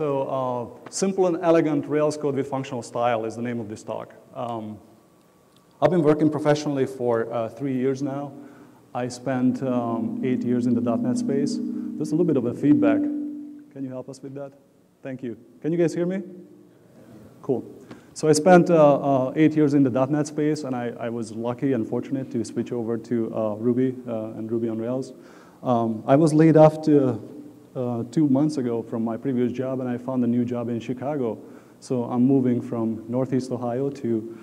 so uh, simple and elegant Rails code with functional style is the name of this talk. Um, I've been working professionally for uh, three years now. I spent um, eight years in the .NET space. There's a little bit of a feedback. Can you help us with that? Thank you. Can you guys hear me? Cool. So I spent uh, uh, eight years in the .NET space, and I, I, was lucky and fortunate to switch over to uh, Ruby uh, and Ruby on Rails. Um, I was laid off to, uh, two months ago from my previous job, and I found a new job in Chicago. So I'm moving from Northeast Ohio to,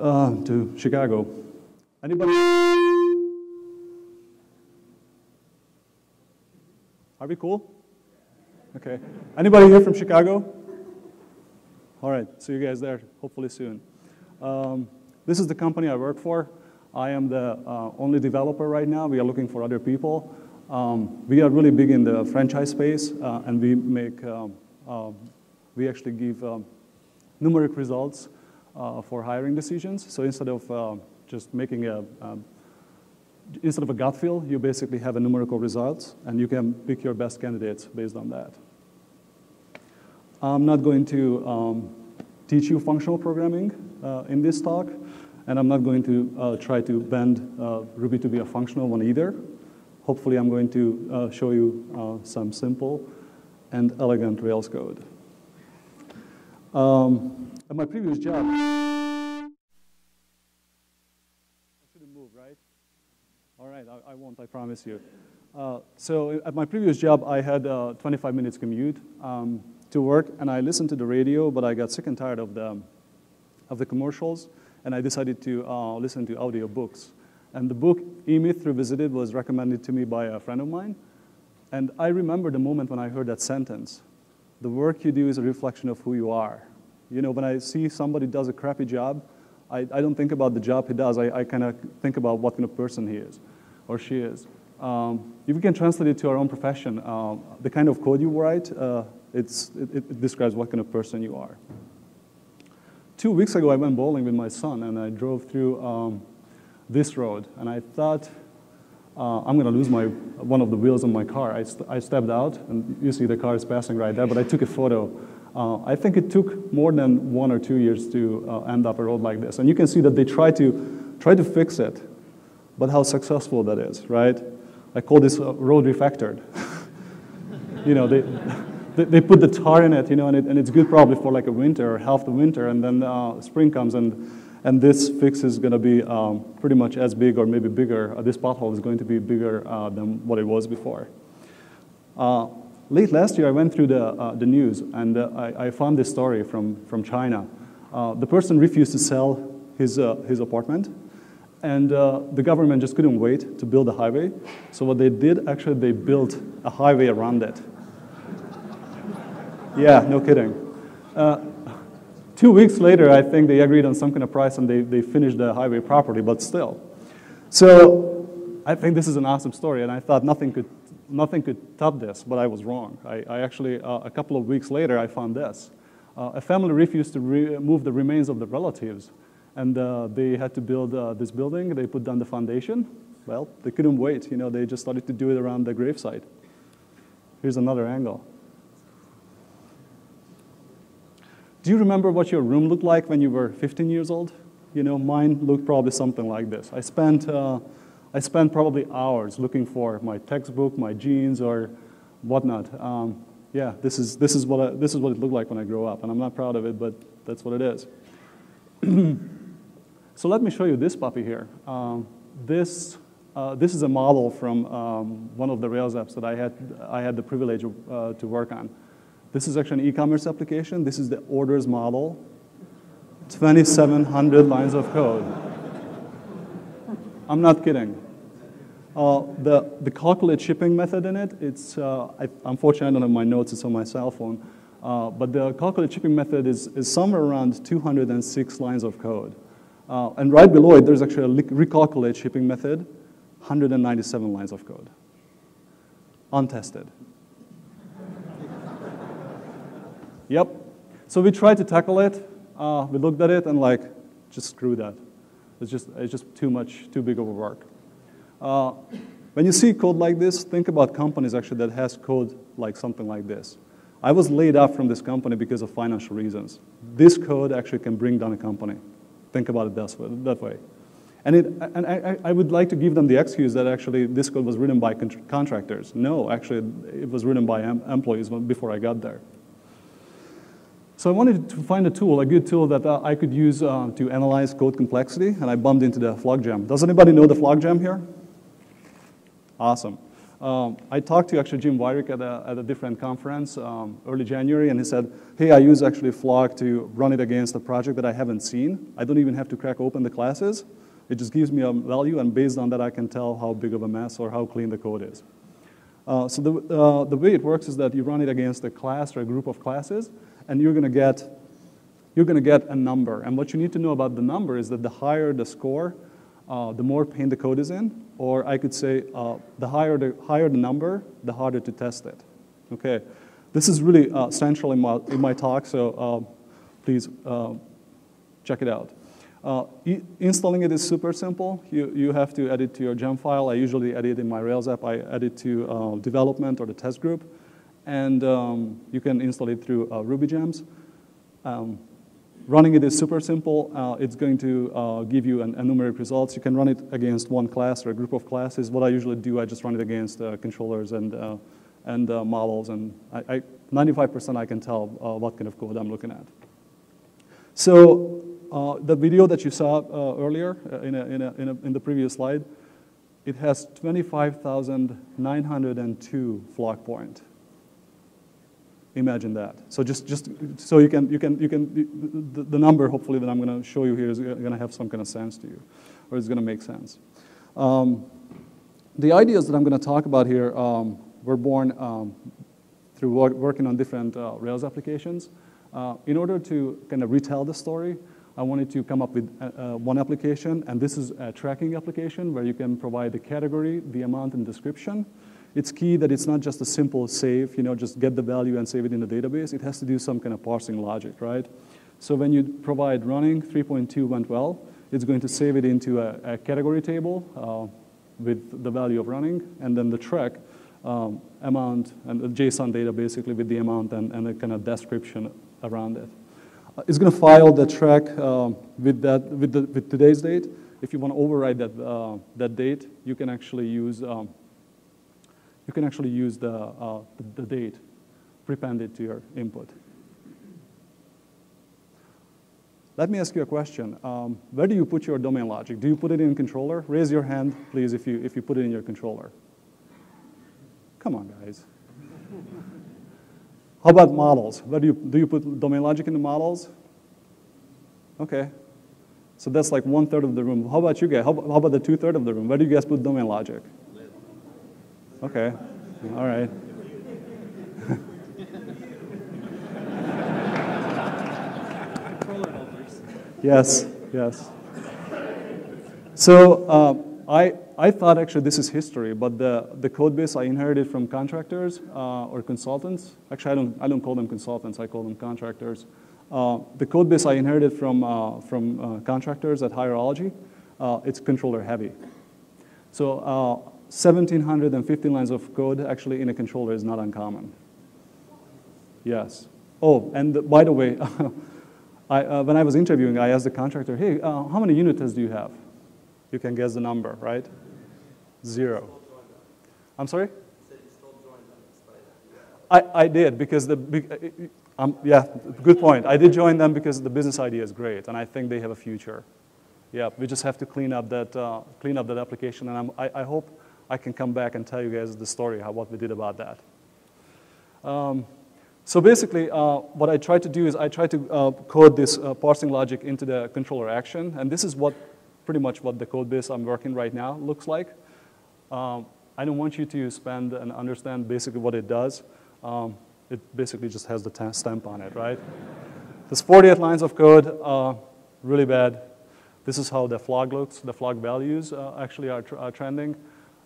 uh, to Chicago. Anybody? Are we cool? Okay. Anybody here from Chicago? All right, see you guys there hopefully soon. Um, this is the company I work for. I am the uh, only developer right now. We are looking for other people. Um, we are really big in the franchise space, uh, and we make, um, uh, we actually give um, numeric results uh, for hiring decisions. So instead of uh, just making a, instead of a gut feel, you basically have a numerical results, and you can pick your best candidates based on that. I'm not going to um, teach you functional programming in this talk, and I'm not going to try to bend Ruby to be a functional one either. Hopefully, I'm going to uh, show you uh, some simple and elegant Rails code. Um, at my previous job, I shouldn't move, right? All right, I, I won't, I promise you. Uh, so at my previous job, I had a 25 minutes commute. Um, to work, and I listened to the radio, but I got sick and tired of the, of the commercials, and I decided to uh, listen to audio books. And the book E-Myth Revisited was recommended to me by a friend of mine, and I remember the moment when I heard that sentence. The work you do is a reflection of who you are. You know, when I see somebody does a crappy job, I, I don't think about the job he does. I, I kind of think about what kind of person he is or she is. Um, if we can translate it to our own profession, uh, the kind of code you write, uh, it, it describes what kind of person you are. Two weeks ago, I went bowling with my son, and I drove through um, this road, and I thought, uh, I'm going to lose my, one of the wheels on my car. I, st I stepped out, and you see the car is passing right there, but I took a photo. Uh, I think it took more than one or two years to uh, end up a road like this. And you can see that they try to, try to fix it, but how successful that is, right? I call this uh, road refactored. you know, they, they put the tar in it, you know, and, it, and it's good probably for like a winter or half the winter, and then uh, spring comes and and this fix is going to be um, pretty much as big or maybe bigger. Uh, this pothole is going to be bigger uh, than what it was before. Uh, late last year, I went through the, uh, the news and uh, I, I, found this story from, from China. the person refused to sell his, his apartment, and the government just couldn't wait to build a highway. So what they did, actually, they built a highway around it. Yeah, no kidding. Two weeks later, I think they agreed on some kind of price and they, they finished the highway property, but still. So I think this is an awesome story, and I thought nothing could, nothing could top this, but I was wrong. I, I actually, uh, a couple of weeks later, I found this. Uh, a family refused to remove the remains of the relatives, and uh, they had to build uh, this building. They put down the foundation. Well, they couldn't wait. You know, they just started to do it around the gravesite. Here's another angle. Do you remember what your room looked like when you were 15 years old? You know, mine looked probably something like this. I spent, uh, I spent probably hours looking for my textbook, my jeans, or whatnot. Um, yeah, this is, this, is what I, this is what it looked like when I grew up, and I'm not proud of it, but that's what it is. so let me show you this puppy here. Um, this, uh, this is a model from um, one of the Rails apps that I had, I had the privilege uh, to work on. This is actually an e-commerce application. This is the orders model. 2,700 lines of code. I'm not kidding. Uh, the, the calculate shipping method in it, it's, uh, I, unfortunately I don't have my notes, it's on my cell phone. Uh, but the calculate shipping method is, is somewhere around 206 lines of code. Uh, and right below it, there's actually a recalculate shipping method, 197 lines of code. Untested. Yep. So we tried to tackle it. Uh, we looked at it and like, just screw that. It's just, it's just too much, too big of a work. Uh, when you see code like this, think about companies actually that has code like something like this. I was laid off from this company because of financial reasons. This code actually can bring down a company. Think about it that way. And, it, and I, I, would like to give them the excuse that actually this code was written by contractors. No, actually, it was written by em employees before I got there. So I wanted to find a tool, a good tool that uh, I could use uh, to analyze code complexity, and I bumped into the Flog gem. Does anybody know the Flog gem here? Awesome. Um, I talked to actually Jim Weirich at a, at a different conference um, early January, and he said, hey, I use actually Flog to run it against a project that I haven't seen. I don't even have to crack open the classes. It just gives me a value, and based on that, I can tell how big of a mess or how clean the code is. Uh, so the, uh, the way it works is that you run it against a class or a group of classes, and you're going to get you're going to get a number. And what you need to know about the number is that the higher the score, uh, the more pain the code is in. Or I could say uh, the higher the higher the number, the harder to test it. Okay, this is really uh, central in my in my talk. So uh, please check it out. Uh, installing it is super simple. You, you have to edit to your gem file. I usually edit in my Rails app. I edit to uh, development or the test group. And um, you can install it through uh, Ruby gems. Um, running it is super simple. Uh, it's going to uh, give you an, numeric results. You can run it against one class or a group of classes. What I usually do, I just run it against uh, controllers and, and models. And 95% I, I can tell what kind of code I'm looking at. So uh, the video that you saw uh, earlier uh, in, a, in, a, in, a, in, the previous slide, it has 25,902 flog point. Imagine that. So just, just so you can, you can, you can the, the number hopefully that I'm going to show you here is going to have some kind of sense to you, or it's going to make sense. Um, the ideas that I'm going to talk about here um, were born um, through work, working on different uh, Rails applications. Uh, in order to kind of retell the story, I wanted to come up with uh, uh, one application, and this is a tracking application where you can provide the category, the amount, and description. It's key that it's not just a simple save, you know, just get the value and save it in the database. It has to do some kind of parsing logic, right? So when you provide running 3.2 went well, it's going to save it into a, a category table uh, with the value of running, and then the track um, amount and the JSON data basically with the amount and, and a kind of description around it. Uh, it's going to file the track uh, with, that, with, the, with today's date. If you want to override that, uh, that date, you can actually use, um, you can actually use the, uh, the, the date, prepend it to your input. Let me ask you a question. Um, where do you put your domain logic? Do you put it in controller? Raise your hand, please, if you, if you put it in your controller. Come on, guys. How about models? Where do you, do you put domain logic in the models? Okay. So that's like one third of the room. How about you guys? How, how about the two third of the room? Where do you guys put domain logic? Okay. All right. yes, yes. So uh, I, I thought actually this is history, but the, the code base I inherited from contractors uh, or consultants, actually I don't, I don't call them consultants, I call them contractors. Uh, the code base I inherited from, uh, from uh, contractors at Hireology, uh, it's controller heavy. So 1,750 uh, lines of code actually in a controller is not uncommon. Yes. Oh, and by the way, I, when I was interviewing, I asked the contractor, hey, how many unit tests do you have? You can guess the number, right? Zero. I'm sorry? I, I did because the, um, yeah, good point. I did join them because the business idea is great and I think they have a future. Yeah, we just have to clean up that, uh, clean up that application and I, I hope I can come back and tell you guys the story, how, what we did about that. Um, so basically, uh, what I try to do is I try to uh, code this uh, parsing logic into the controller action, and this is what pretty much what the code base I'm working right now looks like. Um, I don't want you to spend and understand basically what it does. Um, it basically just has the stamp on it, right? There's 48 lines of code, uh, really bad. This is how the flog looks. The flog values uh, actually are, tr are trending.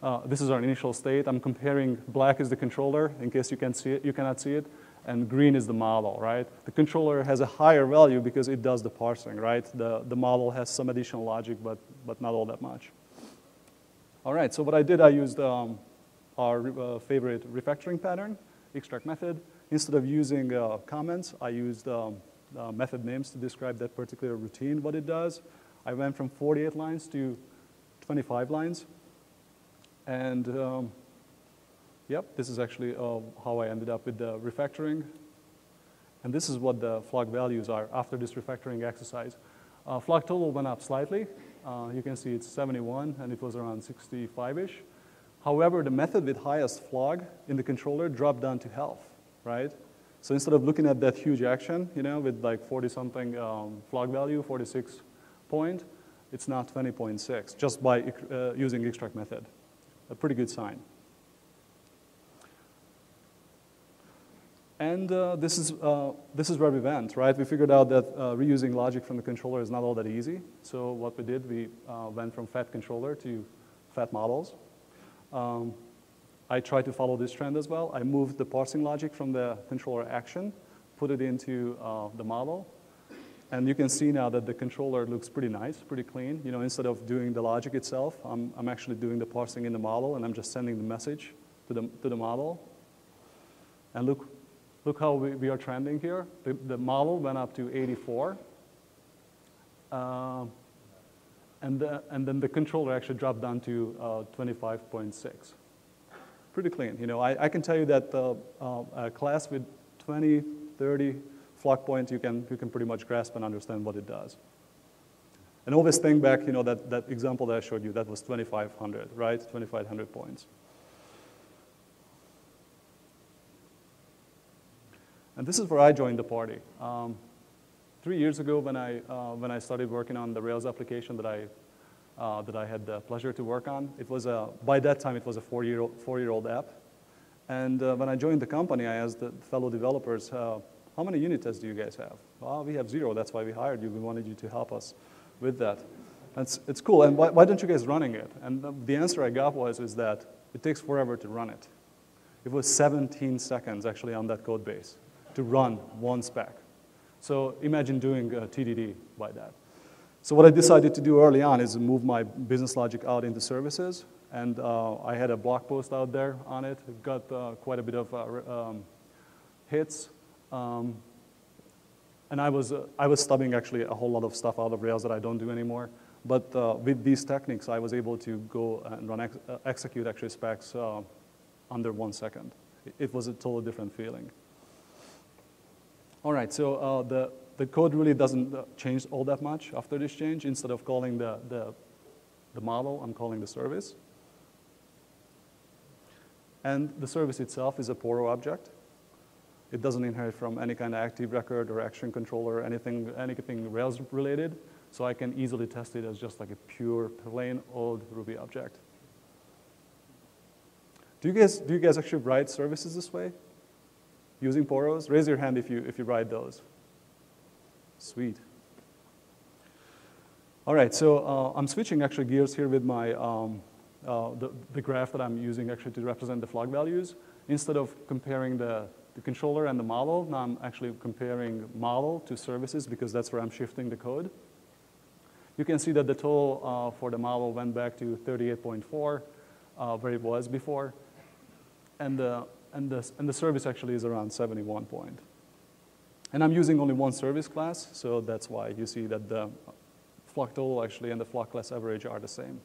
Uh, this is our initial state. I'm comparing black is the controller, in case you, can see it, you cannot see it and green is the model, right? The controller has a higher value because it does the parsing, right? The, the model has some additional logic, but, but not all that much. All right, so what I did, I used um, our uh, favorite refactoring pattern. extract method. Instead of using uh, comments, I used um, uh, method names to describe that particular routine, what it does. I went from 48 lines to 25 lines. And um, yep, this is actually uh, how I ended up with the refactoring. And this is what the flog values are after this refactoring exercise. Uh, flog total went up slightly. Uh, you can see it's 71, and it was around 65-ish. However, the method with highest flog in the controller dropped down to health, right? So instead of looking at that huge action, you know, with like 40-something um, flog value, 46 point, it's now 20.6, just by uh, using extract method. A pretty good sign. And uh, this, is, uh, this is where we went, right? We figured out that uh, reusing logic from the controller is not all that easy. So what we did, we uh, went from fat controller to fat models. Um, I tried to follow this trend as well. I moved the parsing logic from the controller action, put it into uh, the model. And you can see now that the controller looks pretty nice, pretty clean. You know, instead of doing the logic itself, I'm, I'm actually doing the parsing in the model, and I'm just sending the message to the, to the model. And look, Look how we, we are trending here. The, the, model went up to 84. Uh, and, the, and then the controller actually dropped down to uh, 25.6. Pretty clean. You know, I, I can tell you that uh, a class with 20, 30 flog points, you can, you can pretty much grasp and understand what it does. And always think back, you know, that, that example that I showed you, that was 2,500, right? 2,500 points. And this is where I joined the party. Um, three years ago when I, uh, when I started working on the Rails application that I, uh, that I had the pleasure to work on, it was a, by that time it was a four-year-old four -year -old app. And uh, when I joined the company, I asked the fellow developers, uh, how many unit tests do you guys have? Well, we have zero. That's why we hired you. We wanted you to help us with that. It's, it's cool. And why, why don't you guys running it? And the, the answer I got was is that it takes forever to run it. It was 17 seconds actually on that code base to run one spec. So imagine doing TDD by that. So what I decided to do early on is move my business logic out into services. And uh, I had a blog post out there on it. It got uh, quite a bit of uh, um, hits. Um, and I was, uh, I was stubbing actually a whole lot of stuff out of Rails that I don't do anymore. But uh, with these techniques, I was able to go and run ex uh, execute actually specs under one second. It was a totally different feeling. All right, so uh, the, the code really doesn't uh, change all that much after this change. Instead of calling the, the, the model, I'm calling the service. And the service itself is a PORO object. It doesn't inherit from any kind of active record or action controller or anything, anything Rails related. So I can easily test it as just like a pure, plain old Ruby object. Do you guys, do you guys actually write services this way? using POROs? Raise your hand if you, if you write those. Sweet. All right, so uh, I'm switching actually gears here with my, um, uh, the, the graph that I'm using actually to represent the flog values. Instead of comparing the, the controller and the model, now I'm actually comparing model to services because that's where I'm shifting the code. You can see that the total uh, for the model went back to 38.4, uh, where it was before. And the and the, and the service actually is around 71 point. And I'm using only one service class, so that's why you see that the flog total actually and the flog class average are the same.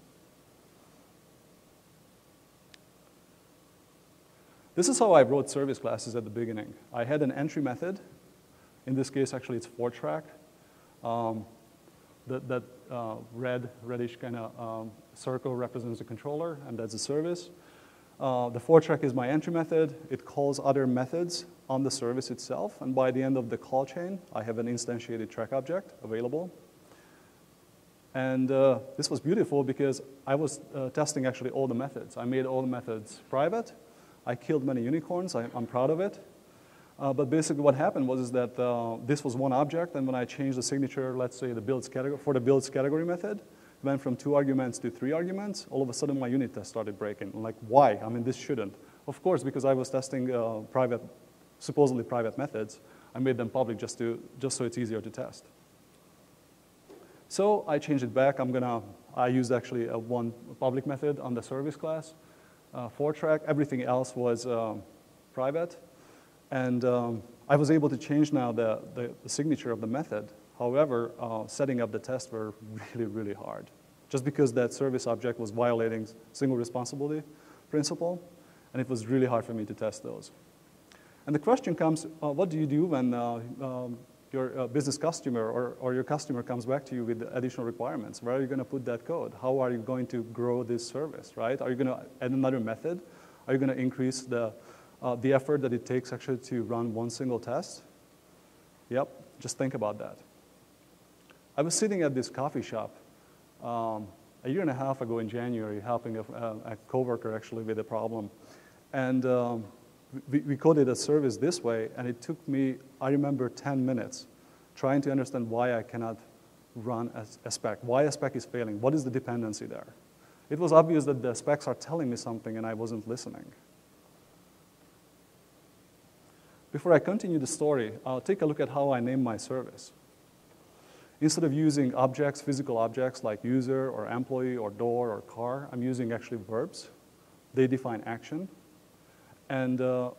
This is how I wrote service classes at the beginning. I had an entry method. In this case, actually, it's four track. Um, that, that uh, red, reddish kind of um, circle represents the controller, and that's the service. Uh, the for track is my entry method. It calls other methods on the service itself. And by the end of the call chain, I have an instantiated track object available. And uh, this was beautiful because I was uh, testing actually all the methods. I made all the methods private. I killed many unicorns. I, am proud of it. Uh, but basically what happened was is that uh, this was one object, and when I changed the signature, let's say the builds category, for the builds category method, went from two arguments to three arguments, all of a sudden my unit test started breaking. Like, why? I mean, this shouldn't. Of course, because I was testing uh, private, supposedly private methods, I made them public just, to, just so it's easier to test. So I changed it back. I'm gonna, I used actually a one public method on the service class uh, for track. Everything else was uh, private. And um, I was able to change now the, the, the signature of the method. However, uh, setting up the test were really, really hard. Just because that service object was violating single responsibility principle, and it was really hard for me to test those. And the question comes, uh, what do you do when uh, um, your uh, business customer or, or your customer comes back to you with additional requirements? Where are you going to put that code? How are you going to grow this service, right? Are you going to add another method? Are you going to increase the, uh, the effort that it takes actually to run one single test? Yep, just think about that. I was sitting at this coffee shop um, a year and a half ago in January, helping a, a coworker actually with a problem. And um, we, we coded a service this way, and it took me, I remember, 10 minutes trying to understand why I cannot run a, a spec, why a spec is failing, what is the dependency there. It was obvious that the specs are telling me something and I wasn't listening. Before I continue the story, I'll take a look at how I name my service. Instead of using objects, physical objects like user or employee or door or car, I'm using actually verbs. They define action. And uh,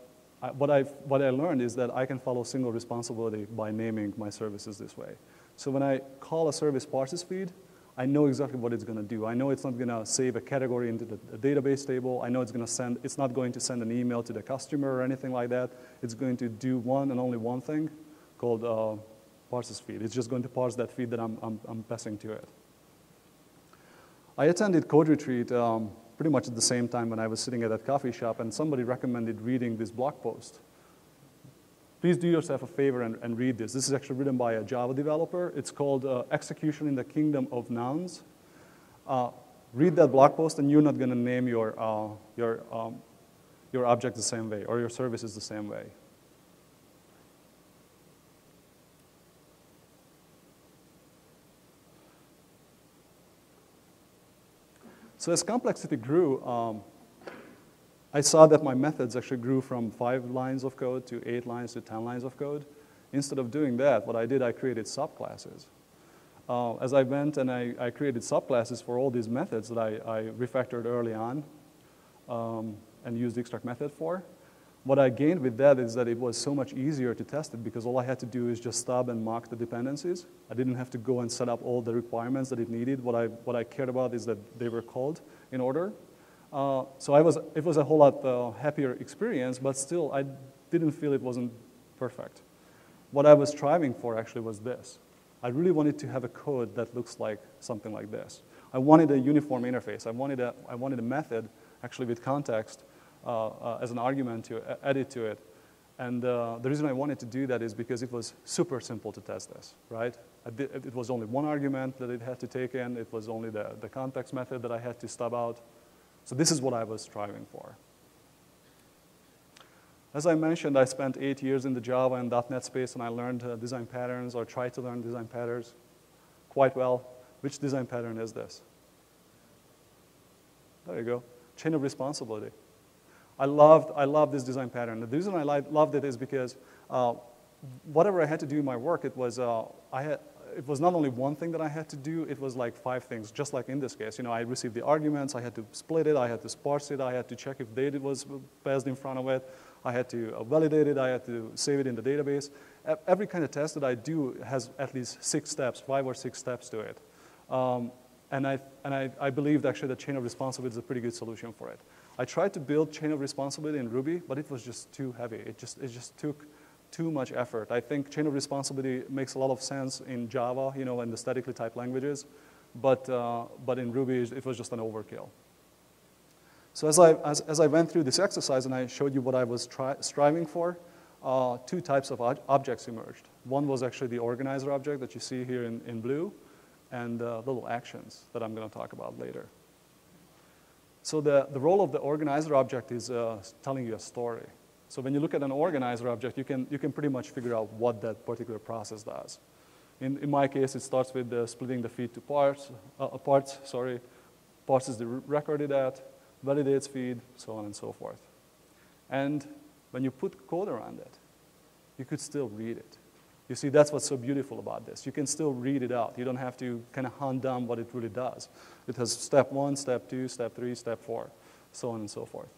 I, what, i what I learned is that I can follow single responsibility by naming my services this way. So when I call a service parses feed, I know exactly what it's going to do. I know it's not going to save a category into the, the database table. I know it's going to send, it's not going to send an email to the customer or anything like that. It's going to do one and only one thing called uh, parses feed. It's just going to parse that feed that I'm, I'm, I'm passing to it. I attended Code Retreat um, pretty much at the same time when I was sitting at that coffee shop, and somebody recommended reading this blog post. Please do yourself a favor and, and read this. This is actually written by a Java developer. It's called uh, Execution in the Kingdom of Nouns. Uh, read that blog post, and you're not going to name your, uh, your, um, your object the same way or your services the same way. So as complexity grew, um, I saw that my methods actually grew from five lines of code to eight lines to 10 lines of code. Instead of doing that, what I did, I created subclasses. Uh, as I went and I, I, created subclasses for all these methods that I, I refactored early on um, and used the extract method for, what I gained with that is that it was so much easier to test it because all I had to do is just stop and mock the dependencies. I didn't have to go and set up all the requirements that it needed. What I, what I cared about is that they were called in order. Uh, so I was, it was a whole lot uh, happier experience, but still I didn't feel it wasn't perfect. What I was striving for actually was this. I really wanted to have a code that looks like something like this. I wanted a uniform interface. I wanted a, I wanted a method actually with context as an argument to add it to it. And uh, the reason I wanted to do that is because it was super simple to test this, right? It was only one argument that it had to take in. It was only the, the context method that I had to stub out. So this is what I was striving for. As I mentioned, I spent eight years in the Java and .NET space, and I learned uh, design patterns, or tried to learn design patterns quite well. Which design pattern is this? There you go, chain of responsibility. I loved, I loved this design pattern. The reason I loved it is because uh, whatever I had to do in my work, it was, uh, I had, it was not only one thing that I had to do, it was like five things, just like in this case. You know, I received the arguments, I had to split it, I had to sparse it, I had to check if data was passed in front of it, I had to uh, validate it, I had to save it in the database. Every kind of test that I do has at least six steps, five or six steps to it. Um, and I, and I, I believed actually that chain of responsibility is a pretty good solution for it. I tried to build chain of responsibility in Ruby, but it was just too heavy. It just, it just took too much effort. I think chain of responsibility makes a lot of sense in Java, you know, and the statically typed languages, but, uh, but in Ruby, it was just an overkill. So as I, as, as I went through this exercise and I showed you what I was striving for, uh, two types of objects emerged. One was actually the organizer object that you see here in, in blue, and uh, little actions that I'm going to talk about later. So the, the role of the organizer object is uh, telling you a story. So when you look at an organizer object, you can, you can pretty much figure out what that particular process does. In, in my case, it starts with uh, splitting the feed to parts, uh, parts, sorry, parses the record it at, validates feed, so on and so forth. And when you put code around it, you could still read it. You see, that's what's so beautiful about this. You can still read it out. You don't have to kind of hunt down what it really does. It has step one, step two, step three, step four, so on and so forth.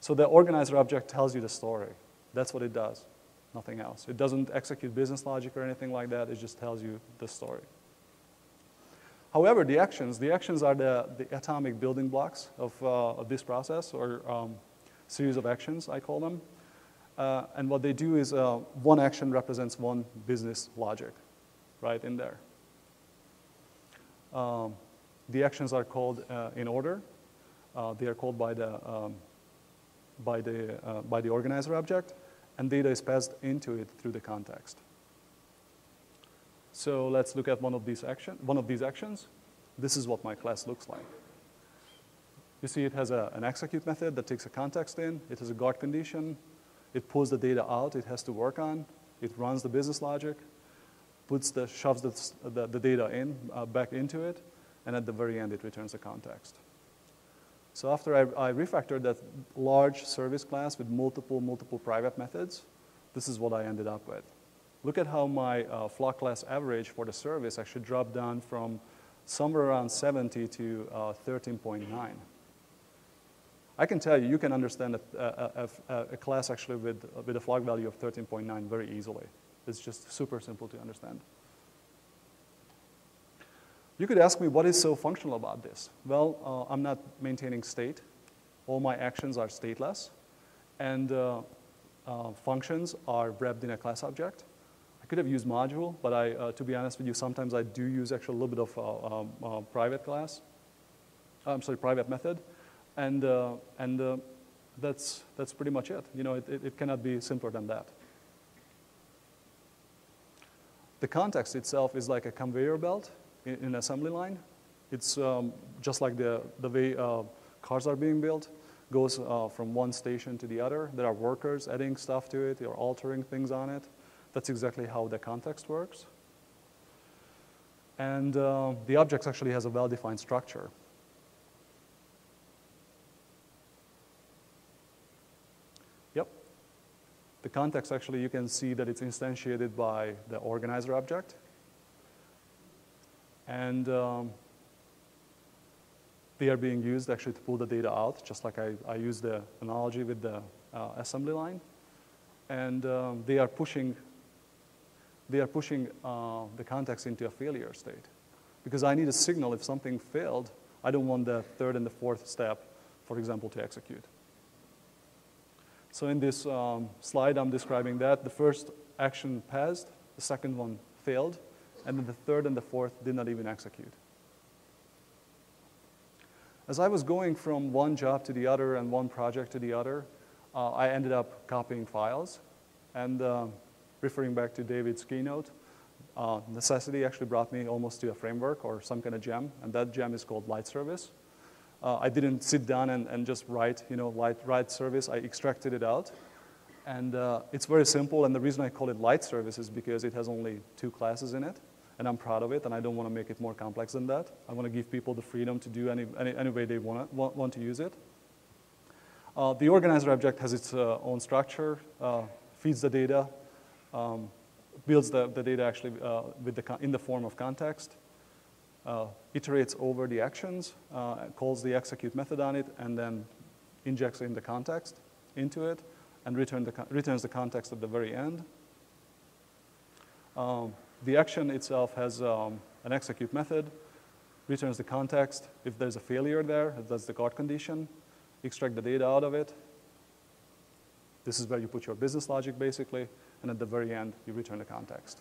So the organizer object tells you the story. That's what it does, nothing else. It doesn't execute business logic or anything like that. It just tells you the story. However, the actions, the actions are the, the atomic building blocks of, uh, of this process, or um, series of actions, I call them. Uh, and what they do is uh, one action represents one business logic, right in there. Um, the actions are called uh, in order. Uh, they are called by the, um, by, the, uh, by the organizer object, and data is passed into it through the context. So let's look at one of these action, one of these actions. This is what my class looks like. You see it has a, an execute method that takes a context in. It has a guard condition. It pulls the data out it has to work on. It runs the business logic, puts the, shoves the, the, the data in, uh, back into it, and at the very end it returns the context. So after I, I refactored that large service class with multiple, multiple private methods, this is what I ended up with. Look at how my uh, flog class average for the service actually dropped down from somewhere around 70 to uh, 13.9. I can tell you, you can understand a, a, a, a, class actually with, with a flog value of 13.9 very easily. It's just super simple to understand. You could ask me, what is so functional about this? Well, uh, I'm not maintaining state. All my actions are stateless. And uh, uh, functions are wrapped in a class object. I could have used module, but I, uh, to be honest with you, sometimes I do use actually a little bit of uh, um, uh, private class. I'm sorry, private method, and uh, and uh, that's that's pretty much it. You know, it, it, it, cannot be simpler than that. The context itself is like a conveyor belt in, in an assembly line. It's um, just like the the way uh, cars are being built goes from one station to the other. There are workers adding stuff to it or altering things on it. That's exactly how the context works. And uh, the object actually has a well-defined structure. Yep. The context actually, you can see that it's instantiated by the organizer object. And um, they are being used actually to pull the data out, just like I, I used the analogy with the uh, assembly line. And um, they are pushing they are pushing uh, the context into a failure state. Because I need a signal if something failed, I don't want the third and the fourth step, for example, to execute. So in this um, slide, I'm describing that. The first action passed, the second one failed, and then the third and the fourth did not even execute. As I was going from one job to the other and one project to the other, uh, I ended up copying files. And um, referring back to David's keynote, uh, necessity actually brought me almost to a framework or some kind of gem, and that gem is called light service. Uh, I didn't sit down and, and just write, you know, light, light service. I extracted it out. And uh, it's very simple, and the reason I call it light service is because it has only two classes in it, and I'm proud of it, and I don't want to make it more complex than that. I want to give people the freedom to do any, any, any way they want, want, want to use it. Uh, the organizer object has its uh, own structure, uh, feeds the data, um, builds the, the data actually uh, with the, in the form of context, iterates over the actions, uh, calls the execute method on it, and then injects in the context into it, and return the, returns the context at the very end. Um, the action itself has um, an execute method, returns the context. If there's a failure there, that's the guard condition. Extract the data out of it. This is where you put your business logic, basically and at the very end, you return the context.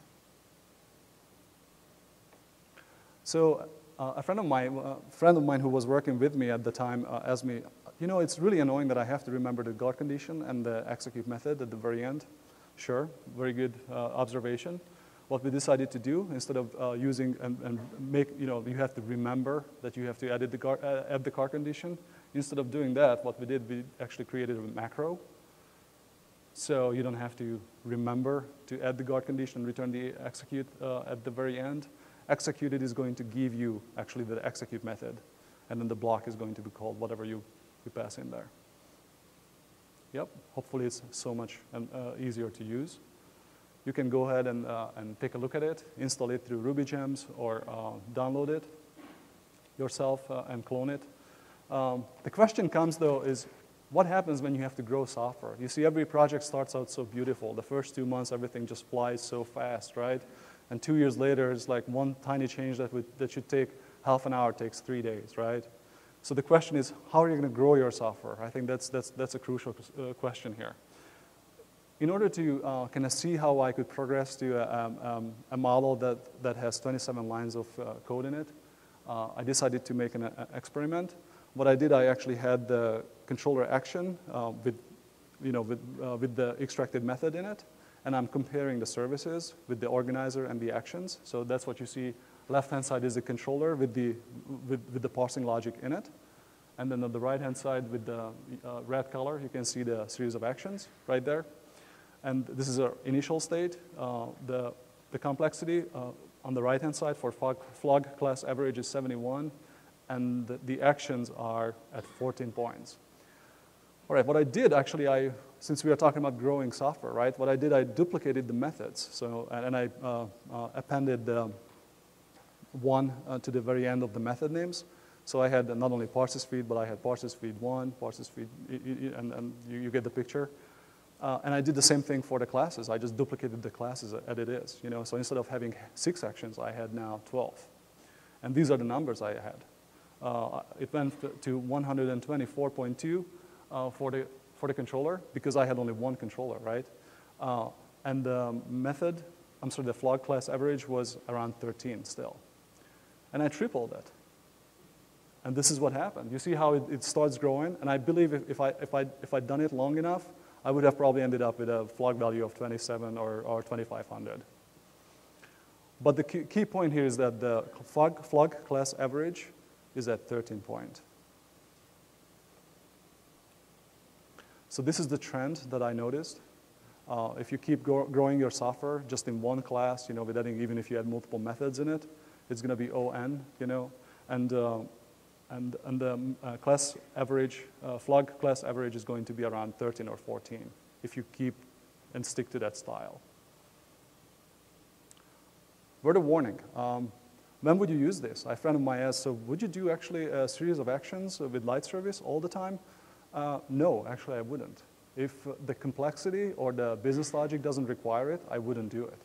So uh, a friend of mine, uh, friend of mine who was working with me at the time uh, asked me, you know, it's really annoying that I have to remember the guard condition and the execute method at the very end. Sure, very good uh, observation. What we decided to do, instead of uh, using and, and, make, you know, you have to remember that you have to edit the guard, uh, add the guard condition. Instead of doing that, what we did, we actually created a macro so you don't have to remember to add the guard condition return the execute at the very end. Executed is going to give you actually the execute method, and then the block is going to be called whatever you, you pass in there. Yep, hopefully it's so much um, uh, easier to use. You can go ahead and, uh, and take a look at it, install it through Ruby Gems, or uh, download it yourself uh, and clone it. Um, the question comes though is, what happens when you have to grow software? You see, every project starts out so beautiful. The first two months, everything just flies so fast, right? And two years later, it's like one tiny change that, would, that should take half an hour takes three days, right? So the question is, how are you going to grow your software? I think that's, that's, that's a crucial uh, question here. In order to uh, kind of see how I could progress to a, um, um, a model that, that has 27 lines of uh, code in it, uh, I decided to make an uh, experiment. What I did, I actually had the controller action uh, with, you know, with, with the extracted method in it, and I'm comparing the services with the organizer and the actions. So that's what you see Left-hand side is the controller with the, with, with the parsing logic in it. And then on the right-hand side with the uh, red color, you can see the series of actions right there. And this is our initial state. Uh, the, the complexity uh, on the right-hand side for FLOG, FLOG class average is 71, and the, the actions are at 14 points. All right, what I did actually, I, since we are talking about growing software, right, what I did, I duplicated the methods. So, and, and I uh, uh, appended the, one uh, to the very end of the method names. So I had not only parses feed, but I had parses feed one, parses feed, and, and you, you, get the picture. Uh, and I did the same thing for the classes. I just duplicated the classes as it is. You know? So instead of having six actions, I had now 12. And these are the numbers I had. Uh, it went to 124.2 uh, for, the, for the controller because I had only one controller, right? Uh, and the method, I'm sorry, the FLOG class average was around 13 still and I tripled it. And this is what happened. You see how it, it starts growing? And I believe if, if, I, if, I, if I'd done it long enough, I would have probably ended up with a FLOG value of 27 or, or 2500. But the key, point here is that the FLOG, FLOG class average is at 13 point. So this is the trend that I noticed. Uh, if you keep growing your software just in one class, you know, even if you add multiple methods in it, it's going to be ON, you know, and, uh, and, and the um, uh, class average, uh, FLOG class average is going to be around 13 or 14 if you keep and stick to that style. Word of warning. Um, when would you use this? A friend of mine asked, so would you do actually a series of actions with light service all the time? Uh, no, actually I wouldn't. If the complexity or the business logic doesn't require it, I wouldn't do it.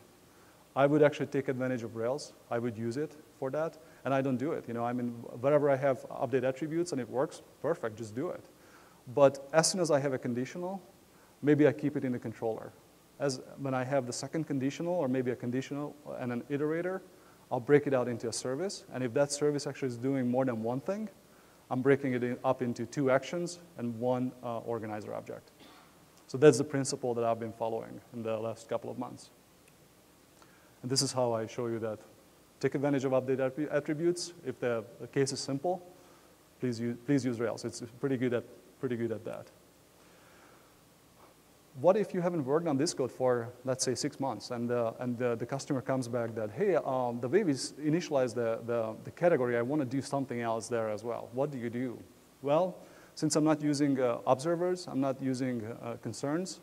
I would actually take advantage of Rails. I would use it for that, and I don't do it. You know, I mean, wherever I have update attributes and it works, perfect, just do it. But as soon as I have a conditional, maybe I keep it in the controller. As when I have the second conditional, or maybe a conditional and an iterator, I'll break it out into a service, and if that service actually is doing more than one thing, I'm breaking it in, up into two actions and one uh, organizer object. So that's the principle that I've been following in the last couple of months. And this is how I show you that. Take advantage of update attributes. If the case is simple, please use, please use Rails. It's pretty good at, pretty good at that. What if you haven't worked on this code for, let's say, six months, and, uh, and the, the customer comes back that, hey, um, the way we initialize the, the, the category, I want to do something else there as well. What do you do? Well, since I'm not using uh, observers, I'm not using uh, concerns,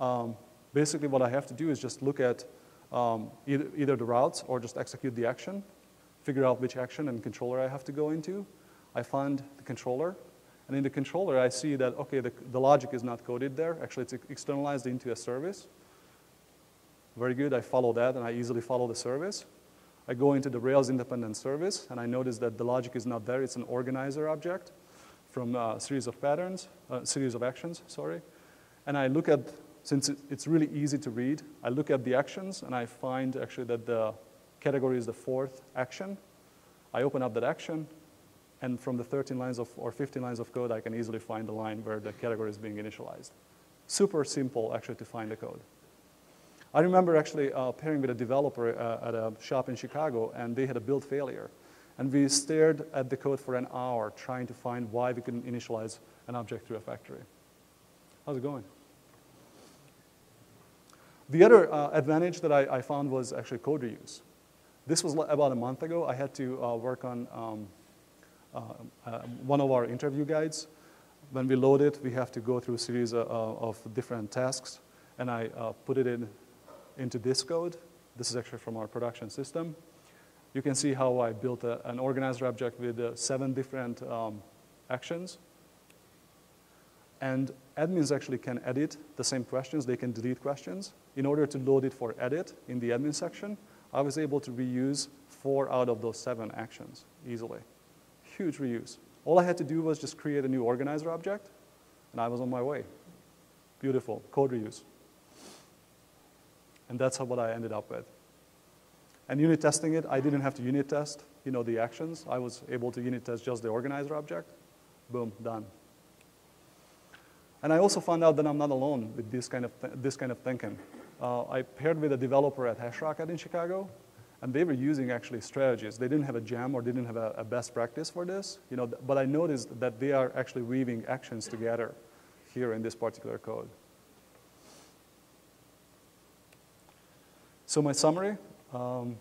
um, basically what I have to do is just look at um, either, either the routes or just execute the action, figure out which action and controller I have to go into. I find the controller, and in the controller, I see that, okay, the, the logic is not coded there. Actually, it's externalized into a service. Very good, I follow that, and I easily follow the service. I go into the Rails independent service, and I notice that the logic is not there. It's an organizer object from a series of patterns, a series of actions, sorry. And I look at since it's really easy to read, I look at the actions and I find actually that the category is the fourth action. I open up that action, and from the 13 lines of, or 15 lines of code, I can easily find the line where the category is being initialized. Super simple, actually, to find the code. I remember actually uh, pairing with a developer uh, at a shop in Chicago, and they had a build failure. And we stared at the code for an hour trying to find why we couldn't initialize an object through a factory. How's it going? The other uh, advantage that I, I, found was actually code reuse. This was about a month ago. I had to uh, work on um, one of our interview guides. When we load it, we have to go through a series of, uh, of different tasks, and I uh, put it in into this code. This is actually from our production system. You can see how I built a, an organizer object with seven different um, actions. And admins actually can edit the same questions. They can delete questions. In order to load it for edit in the admin section, I was able to reuse four out of those seven actions easily. Huge reuse. All I had to do was just create a new organizer object, and I was on my way. Beautiful, code reuse. And that's what I ended up with. And unit testing it, I didn't have to unit test, you know, the actions. I was able to unit test just the organizer object. Boom, done. And I also found out that I'm not alone with this kind of, this kind of thinking. Uh, I paired with a developer at HashRocket in Chicago, and they were using actually strategies. They didn't have a gem or didn't have a, a best practice for this, you know, but I noticed that they are actually weaving actions together here in this particular code. So my summary, um,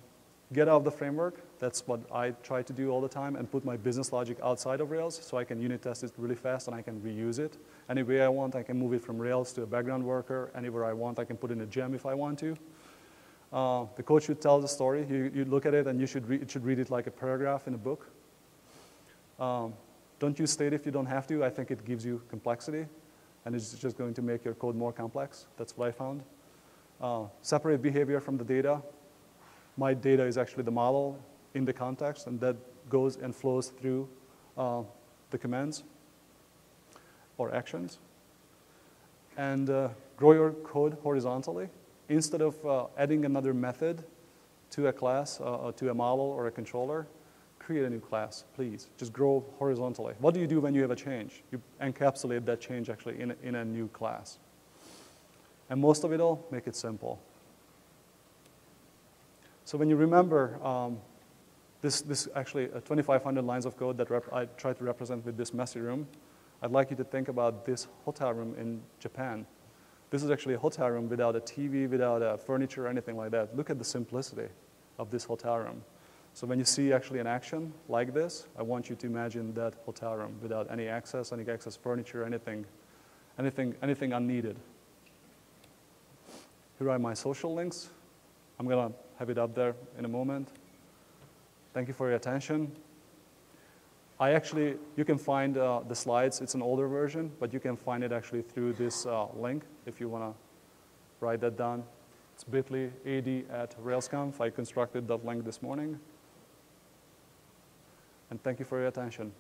get out of the framework. That's what I try to do all the time and put my business logic outside of Rails so I can unit test it really fast and I can reuse it. Any way I want, I can move it from Rails to a background worker. Anywhere I want, I can put in a gem if I want to. Uh, the code should tell the story. You, you look at it and you should, it should read it like a paragraph in a book. Um, don't use state if you don't have to. I think it gives you complexity and it's just going to make your code more complex. That's what I found. Uh, separate behavior from the data. My data is actually the model in the context, and that goes and flows through uh, the commands or actions. And uh, grow your code horizontally. Instead of uh, adding another method to a class, uh, to a model or a controller, create a new class, please. Just grow horizontally. What do you do when you have a change? You encapsulate that change actually in a, in a new class. And most of it all, make it simple. So when you remember um, this, this actually uh, 2,500 lines of code that I try to represent with this messy room, I'd like you to think about this hotel room in Japan. This is actually a hotel room without a TV, without a furniture, or anything like that. Look at the simplicity of this hotel room. So when you see actually an action like this, I want you to imagine that hotel room without any access, any access furniture, anything, anything, anything unneeded. Here are my social links. I'm going to have it up there in a moment. Thank you for your attention. I actually, you can find uh, the slides. It's an older version, but you can find it actually through this uh, link if you want to write that down. It's bit.ly ad at RailsConf. I constructed that link this morning. And thank you for your attention.